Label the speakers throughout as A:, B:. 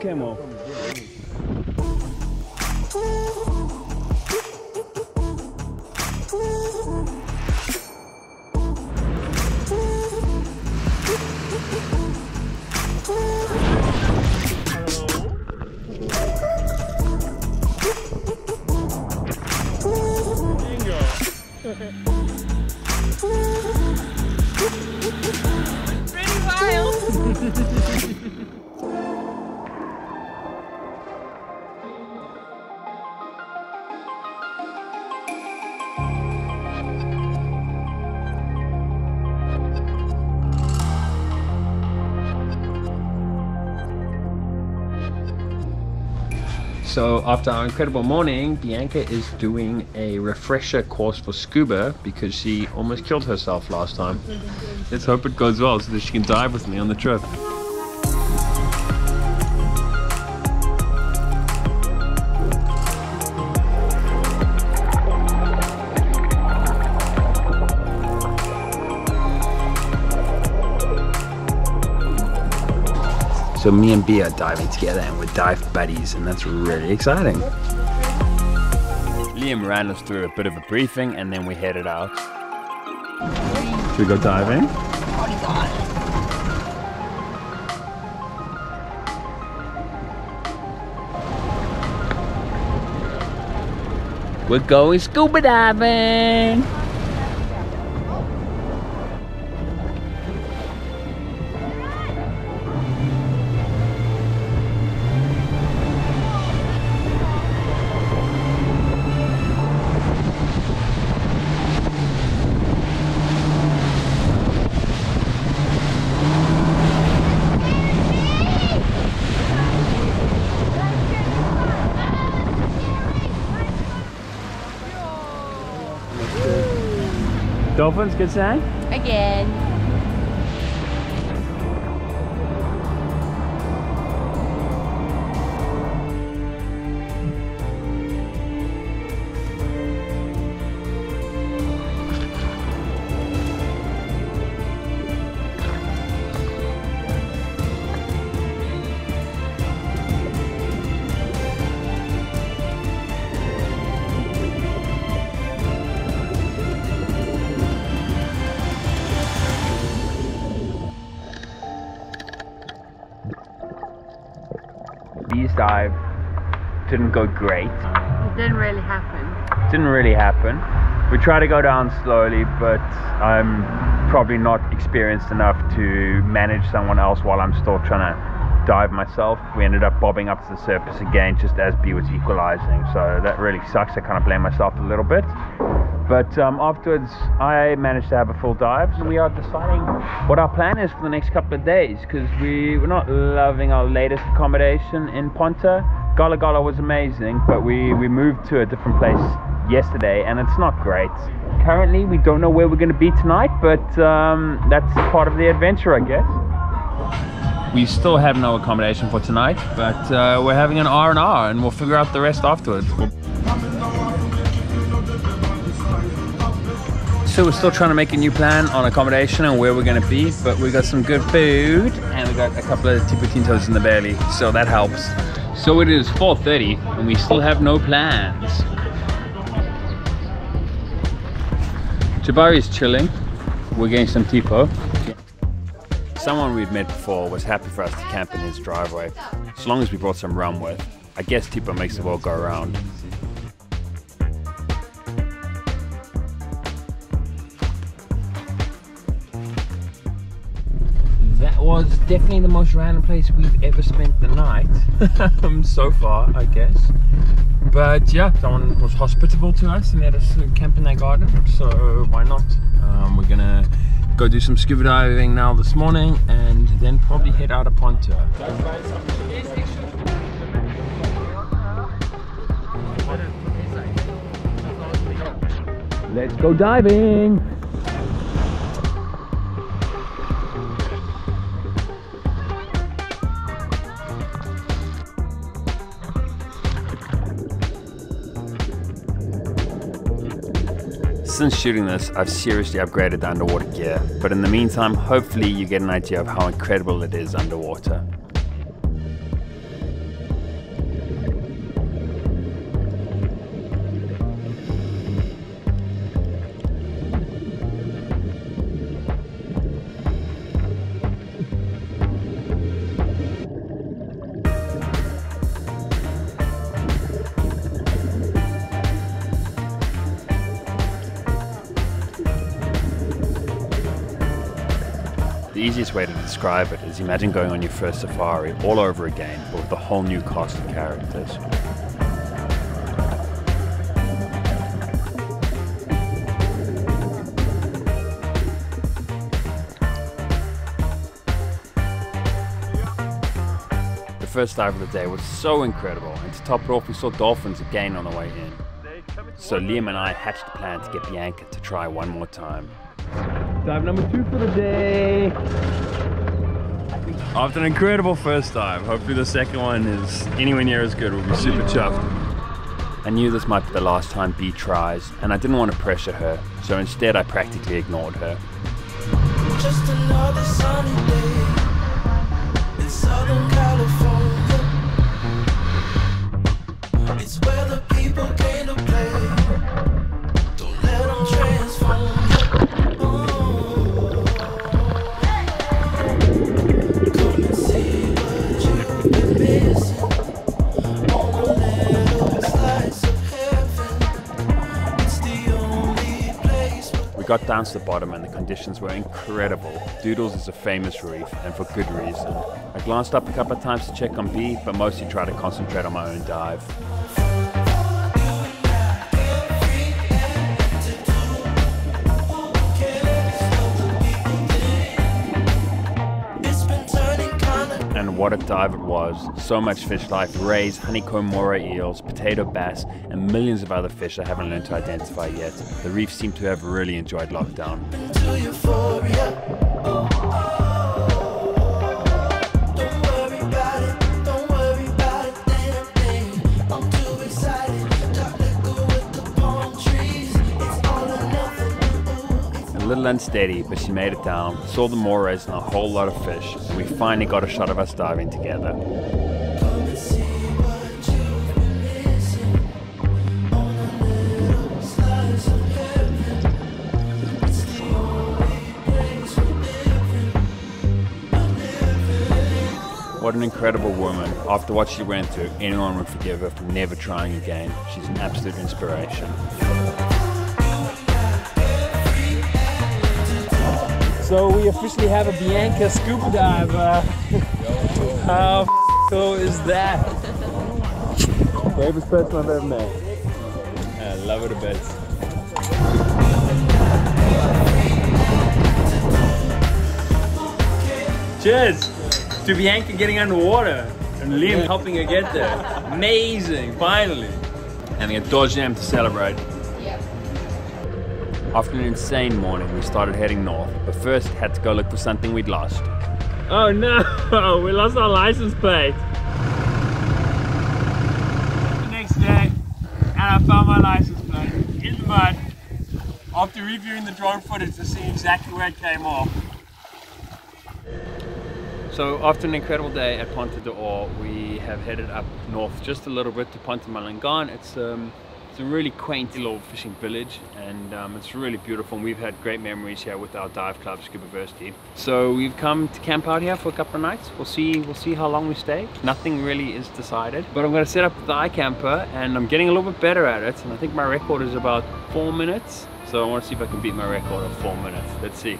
A: camel.
B: Pretty wild.
A: So after our incredible morning, Bianca is doing a refresher course for scuba because she almost killed herself last time. Mm-hmm. Let's hope it goes well so that she can dive with me on the trip. So me and B are diving together and we're dive buddies and that's really exciting. Liam ran us through a bit of a briefing and then we headed out. Should we go diving? We're going scuba diving! Dolphins, good sign?
B: Again.
A: Dive didn't go great.
B: It didn't really happen.
A: Didn't really happen. We tried to go down slowly, but I'm probably not experienced enough to manage someone else while I'm still trying to dive myself. We ended up bobbing up to the surface again just as B was equalizing, so that really sucks. I kind of blame myself a little bit. But um, afterwards, I managed to have a full dive. So we are deciding what our plan is for the next couple of days because we, we're not loving our latest accommodation in Ponta. Gala Gala was amazing, but we, we moved to a different place yesterday and it's not great. Currently, we don't know where we're going to be tonight, but um, that's part of the adventure, I guess. We still have no accommodation for tonight, but uh, we're having an R and R, and we'll figure out the rest afterwards. So we're still trying to make a new plan on accommodation and where we're going to be, but we got some good food and we got a couple of Tipo Tintos in the belly, so that helps. So it is 4.30 and we still have no plans. Jabari is chilling. We're getting some tipo. Someone we'd met before was happy for us to camp in his driveway, as long as we brought some rum with. I guess tipo makes the world go around. Was definitely the most random place we've ever spent the night um, so far, I guess. But yeah, someone was hospitable to us and let us camp in their garden, so why not? Um, we're gonna go do some scuba diving now this morning and then probably head out of Ponta. Let's go diving! Since shooting this, I've seriously upgraded the underwater gear, but in the meantime, hopefully you get an idea of how incredible it is underwater. The easiest way to describe it is imagine going on your first safari all over again, but with a whole new cast of characters. The first dive of the day was so incredible, and to top it off, we saw dolphins again on the way in. So Liam and I hatched a plan to get Bianca to try one more time. Dive number two for the day. After an incredible first dive, hopefully the second one is anywhere near as good. We'll be super chuffed. I knew this might be the last time B tries, and I didn't want to pressure her, so instead I practically ignored her.
C: Just another sunny day in Southern California.
A: Got down to the bottom and the conditions were incredible. Doodles is a famous reef and for good reason. I glanced up a couple of times to check on B, but mostly tried to concentrate on my own dive. What a dive it was. So much fish life, rays, honeycomb moray eels, potato bass, and millions of other fish I haven't learned to identify yet. The reef seemed to have really enjoyed lockdown. Little unsteady, but she made it down, saw the morays and a whole lot of fish, and we finally got a shot of us diving together.
C: What
A: an incredible woman. After what she went through, anyone would forgive her for never trying again. She's an absolute inspiration.
D: So we officially have a Bianca scuba dive. Uh, how cool is that?
A: Bravest person I've ever met. I love it a bit.
D: Cheers to Bianca getting underwater and Liam helping her get there. Amazing, finally.
A: Having a Dodge Jam to celebrate. After an insane morning, we started heading north, but first had to go look for something we'd lost.
D: Oh no, we lost our license plate. The next day, and I found my license plate in the mud after reviewing the drone footage to see exactly where it came off.
A: So after an incredible day at Ponta do Ouro, we have headed up north just a little bit to Ponta Malongane. It's um, it's a really quaint little fishing village and um, it's really beautiful and we've had great memories here with our dive club Scubaversity. So we've come to camp out here for a couple of nights. We'll see we'll see how long we stay. Nothing really is decided. But I'm gonna set up the iKamper and I'm getting a little bit better at it and I think my record is about four minutes. So I want to see if I can beat my record of four minutes. Let's see.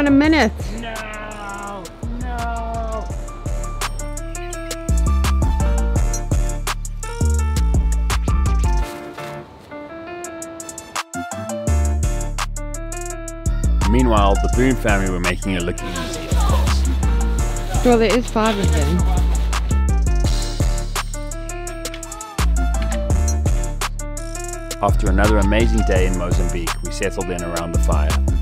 B: You're a minute.
D: No, no.
A: Meanwhile, the Boon family were making it look easy.
B: Well, there is five of them.
A: After another amazing day in Mozambique, we settled in around the fire.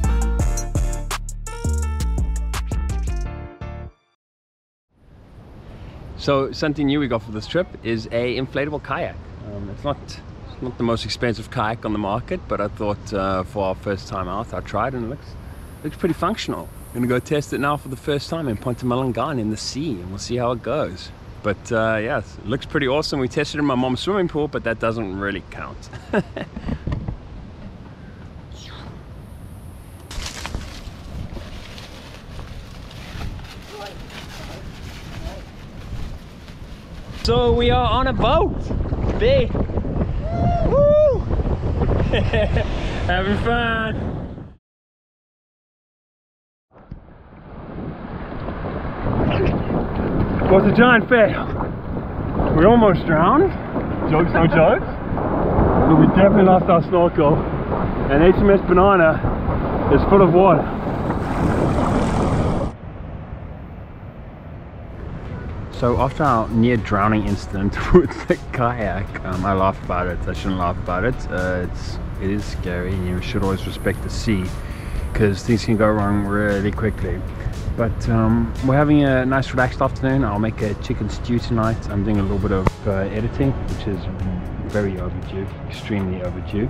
A: So something new we got for this trip is a inflatable kayak. Um, it's not it's not the most expensive kayak on the market, but I thought uh, for our first time out, I tried and it looks looks pretty functional. I'm gonna go test it now for the first time in Ponta Malongane in the sea, and we'll see how it goes. But uh, yeah, it looks pretty awesome. We tested it in my mom's swimming pool, but that doesn't really count. So we are on a boat. Big. Woo! Having fun. Was a giant fail. We almost drowned. Jokes, no jokes. But we definitely lost our snorkel. And HMS Banana is full of water. So after our near drowning incident with the kayak, um, I laugh about it. I shouldn't laugh about it. Uh, it's it is scary. And you should always respect the sea because things can go wrong really quickly. But um, we're having a nice relaxed afternoon. I'll make a chicken stew tonight. I'm doing a little bit of uh, editing, which is very overdue, extremely overdue.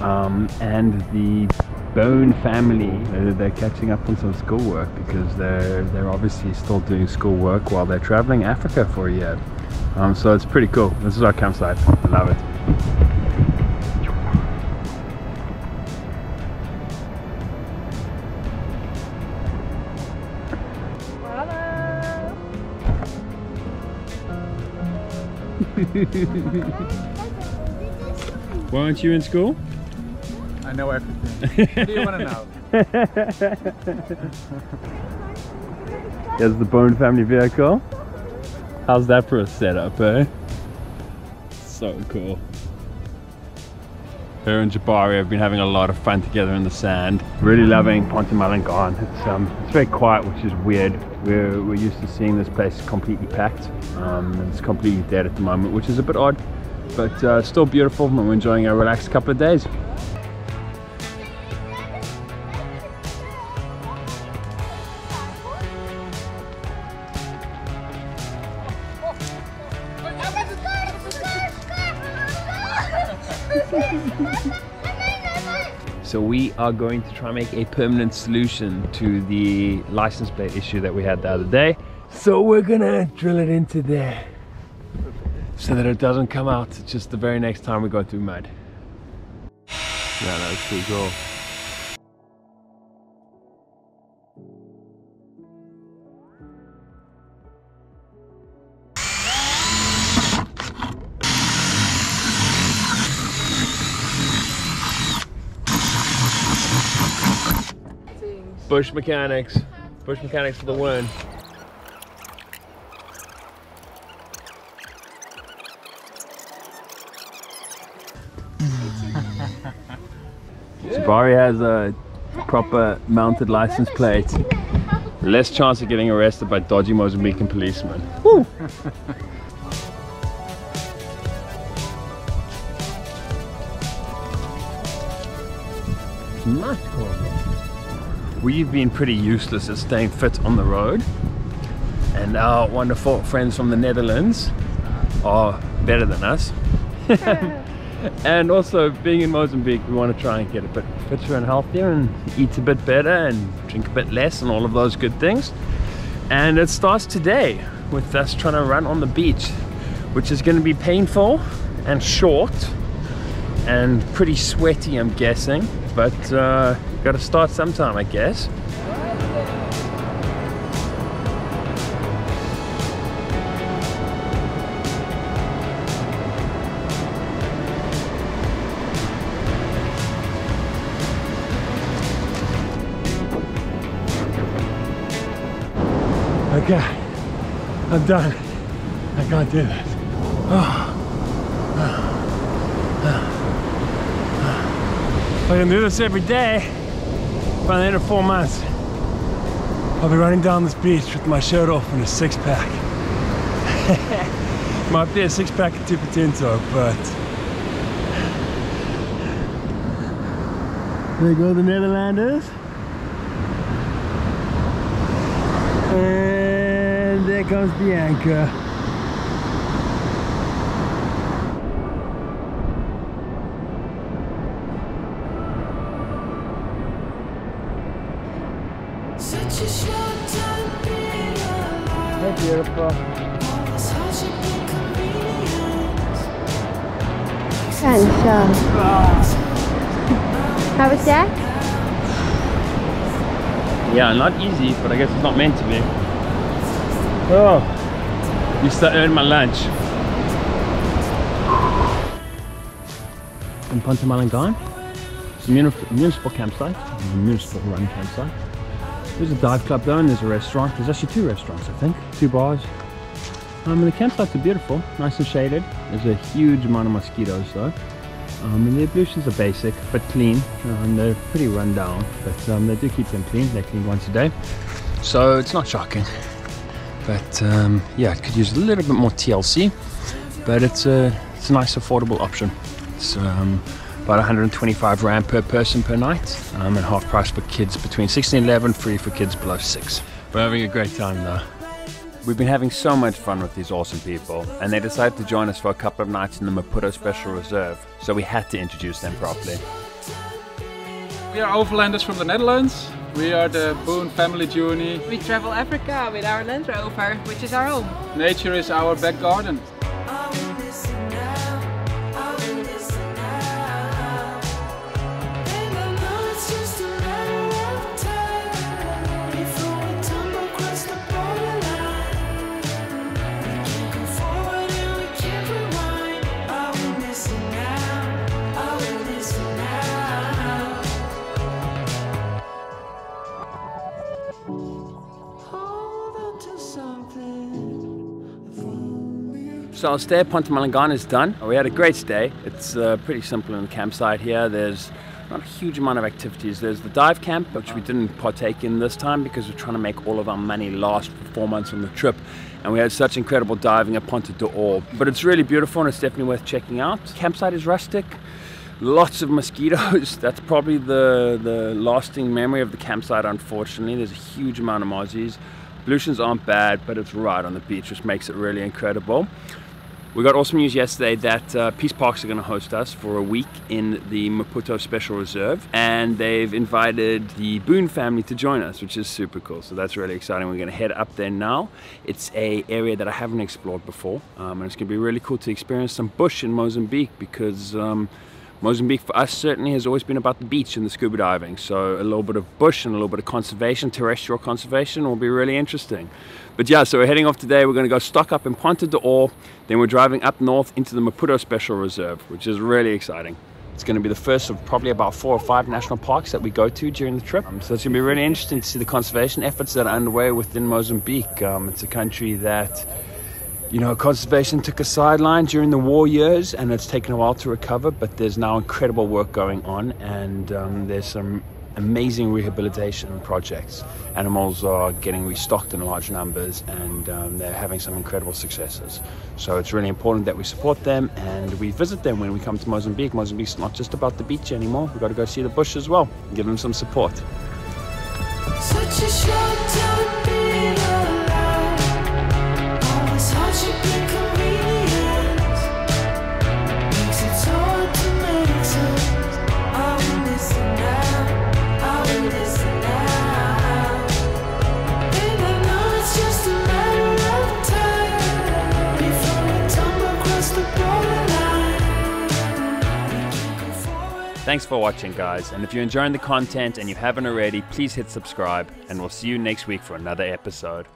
A: Um, and the Boon family, uh, they're catching up on some schoolwork because they're they're obviously still doing schoolwork while they're traveling Africa for a year. Um, so it's pretty cool. This is our campsite. I love it. Why aren't you in school?
E: I know everything. What do you want to know?
A: Here's the Boon family vehicle. How's that for a setup, eh? So cool. Her and Jabari have been having a lot of fun together in the sand. Really loving Ponta Malongane. It's um, it's very quiet, which is weird. We're we're used to seeing this place completely packed. Um, and it's completely dead at the moment, which is a bit odd, but uh, still beautiful. And we're enjoying a relaxed couple of days. So we are going to try and make a permanent solution to the license plate issue that we had the other day. So we're gonna drill it into there so that it doesn't come out just the very next time we go through mud. Yeah, that was pretty cool. Bush mechanics. Bush mechanics for the win. Jabari has a proper mounted license plate. Less chance of getting arrested by dodgy Mozambican policemen. Woo! We've been pretty useless at staying fit on the road, and our wonderful friends from the Netherlands are better than us. and also, being in Mozambique, we want to try and get a bit fitter and healthier and eat a bit better and drink a bit less and all of those good things. And it starts today with us trying to run on the beach, which is going to be painful and short and pretty sweaty, I'm guessing. But uh, got to start sometime, I guess. Okay, I'm done. I can't do this. If I can do this every day, by the end of four months, I'll be running down this beach with my shirt off and a six pack. Might be a six pack of Tipo Tinto, but. There go the Netherlanders. And there comes Bianca. They're beautiful.
C: And
B: um, how was that?
A: Yeah, not easy, but I guess it's not meant to be. Oh, you start earn my lunch. In Ponta Malongane, it's a municipal campsite, municipal run campsite. There's a dive club and there's a restaurant. There's actually two restaurants, I think, two bars. Um, and the campsites are beautiful, nice and shaded. There's a huge amount of mosquitoes though. Um, and the ablutions are basic but clean. Um, they're pretty run down, but um, they do keep them clean. They're cleaned once a day. So it's not shocking. But um, yeah, it could use a little bit more TLC, but it's a, it's a nice affordable option. It's um, about 125 Rand per person per night, um, and half price for kids between 16 and 11, free for kids below 6. We're having a great time though. We've been having so much fun with these awesome people, and they decided to join us for a couple of nights in the Maputo Special Reserve, so we had to introduce them properly.
E: We are overlanders from the Netherlands. We are the Boon family journey.
F: We travel Africa with our Land Rover, which is our home.
E: Nature is our back garden.
A: So our stay at Ponta Malongane is done. We had a great stay. It's uh, pretty simple in the campsite here. There's not a huge amount of activities. There's the dive camp, which we didn't partake in this time because we're trying to make all of our money last for four months on the trip. And we had such incredible diving at Ponta do Ouro. But it's really beautiful and it's definitely worth checking out. Campsite is rustic. Lots of mosquitoes. That's probably the, the lasting memory of the campsite, unfortunately. There's a huge amount of mozzies. Pollutions aren't bad, but it's right on the beach, which makes it really incredible. We got awesome news yesterday that uh, Peace Parks are going to host us for a week in the Maputo Special Reserve, and they've invited the Boon family to join us, which is super cool. So that's really exciting. We're going to head up there now. It's a area that I haven't explored before, um, and it's going to be really cool to experience some bush in Mozambique because. Um, Mozambique for us certainly has always been about the beach and the scuba diving. So a little bit of bush and a little bit of conservation, terrestrial conservation will be really interesting. But yeah, so we're heading off today. We're going to go stock up in Ponta do Ouro. Then we're driving up north into the Maputo Special Reserve, which is really exciting. It's going to be the first of probably about four or five national parks that we go to during the trip. Um, so it's going to be really interesting to see the conservation efforts that are underway within Mozambique. Um, it's a country that you know, conservation took a sideline during the war years and it's taken a while to recover, but there's now incredible work going on and um, there's some amazing rehabilitation projects. Animals are getting restocked in large numbers and um, they're having some incredible successes. So it's really important that we support them and we visit them when we come to Mozambique. Mozambique's not just about the beach anymore, we've got to go see the bush as well, give them some support. Thanks for watching, guys. And if you're enjoying the content and you haven't already, please hit subscribe. And we'll see you next week for another episode.